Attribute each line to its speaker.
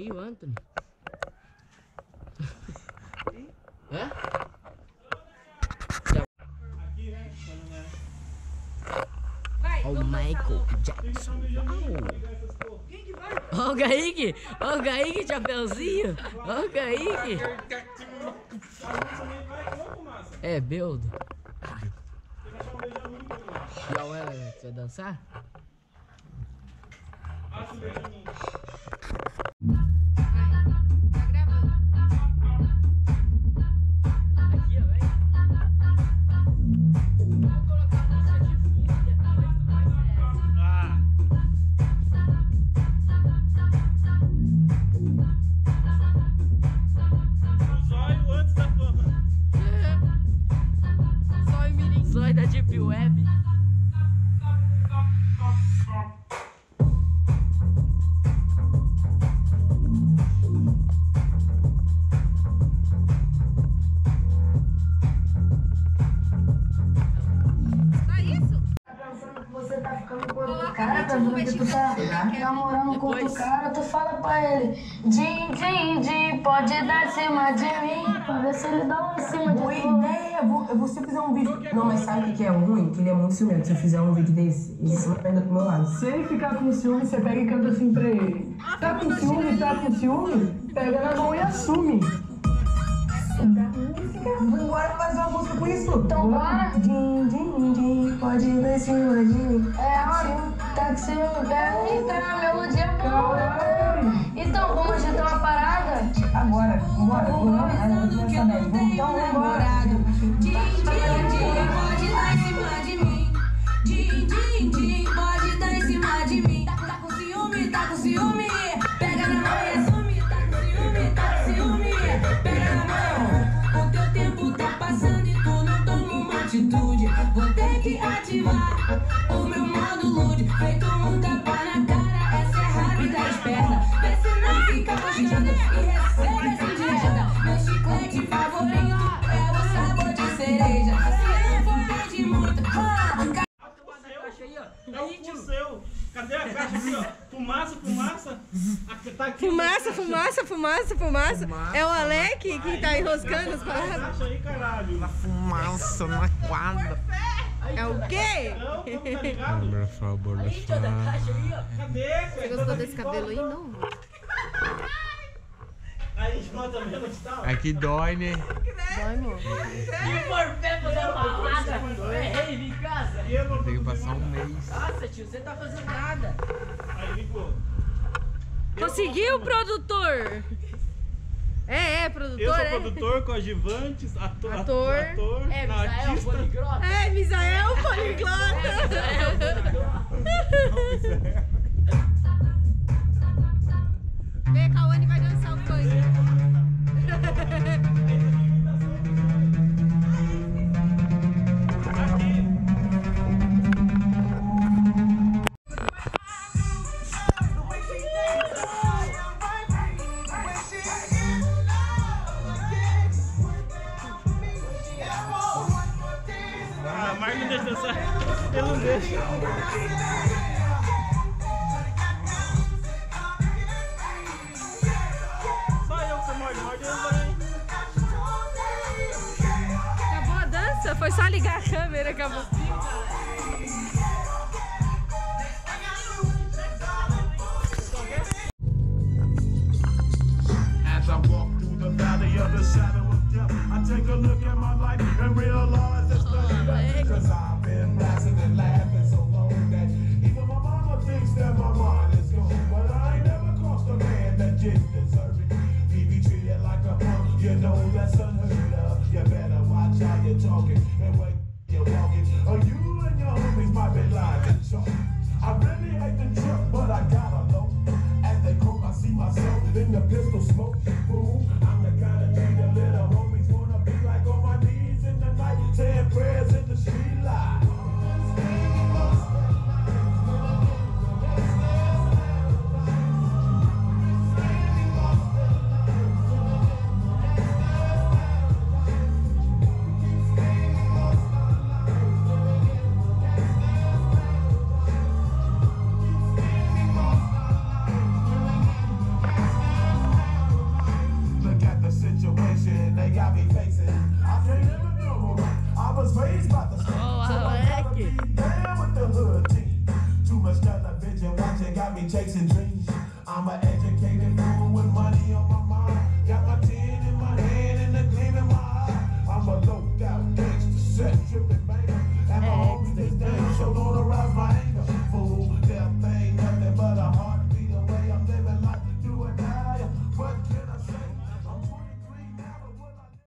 Speaker 1: o Anthony. Hã? O Michael. Jackson. Ó o Kaique. Ó o Kaique, chapeuzinho. Ó o Kaique. É, Beldo. E a Uela, você vai dançar?
Speaker 2: Tá Tá
Speaker 3: cara,
Speaker 2: no
Speaker 3: tá vendo que tu tá
Speaker 2: quer.
Speaker 3: namorando com outro cara, tu fala pra ele, din, din, din, pode dar em cima de mim, pra ver se ele dá um em cima de
Speaker 4: Boa
Speaker 3: tu.
Speaker 4: ideia! Vou, eu vou se eu fizer um vídeo. Não, mas sabe o que que é ruim? Que ele é muito ciumento. Se eu fizer um vídeo desse, ele sempre ainda pro meu lado.
Speaker 5: Se ele ficar com ciúme, você pega e canta assim pra ele. Tá com ciúme, tá com ciúme? Pega na mão e assume.
Speaker 4: Vou embora fazer uma música com isso.
Speaker 3: Então bora, din, din, din, pode dar em cima de mim. É hora, tá com ciúme, pega e tá, a melodia boa. Então, vamos agitar uma parada?
Speaker 4: Agora, vambora. Não, ah, eu vou começar daí. Vamos, então
Speaker 6: o meu modo lude. Feito um tapa na cara, essa é rápida, esperta. Vê se não fica mostrando e recebe essa indireta. Meu chiclete favorito é o sabor de cereja. Se eu for muito, ah,
Speaker 1: Caixa aí, ó.
Speaker 7: É o seu. Cadê a caixa aqui, ó? Fumaça, fumaça. Aqui, tá aqui.
Speaker 2: Fumaça, fumaça, fumaça, fumaça. É o Alec que tá enroscando as
Speaker 7: caixa aí, caralho.
Speaker 8: Fumaça na quadra.
Speaker 2: É o quê?
Speaker 7: Não, não tá ligado?
Speaker 8: Por favor?
Speaker 2: Você gostou desse cabelo aí? Não.
Speaker 7: Tá?
Speaker 8: Aqui dói, né?
Speaker 2: Vai, amor.
Speaker 1: Se for pé fazer uma balada, eu errei em casa.
Speaker 7: Eu
Speaker 8: Tem que passar um mês.
Speaker 1: Nossa, tio, você tá fazendo nada.
Speaker 7: Aí, ligou.
Speaker 2: Conseguiu, produtor? É, é,
Speaker 7: Eu
Speaker 2: produtor,
Speaker 7: sou
Speaker 2: é.
Speaker 7: produtor, coadjuvante, ator,
Speaker 2: Ator.
Speaker 7: ator
Speaker 1: É, Misael,
Speaker 7: artista.
Speaker 1: poligrota.
Speaker 2: É, Misael Poliglota.
Speaker 1: Misael, poliglota.
Speaker 7: A Marca não deixa dançar. Ele não deixa.
Speaker 2: Acabou a dança? Foi só ligar a câmera, acabou.
Speaker 9: talking and what you're walking. Uh, you and your homies might be lying. I really hate the trip, but I gotta know. As they coke, I see myself in the pistol smoke. Boom, I'm the kind of dude that little homie. situation they got me facing. I can't live normal I was raised by the street,
Speaker 1: oh,
Speaker 9: so I, I
Speaker 1: like
Speaker 9: it. down with the hood team. Too much television watching got me chasing dreams. I'm an educated fool with money on my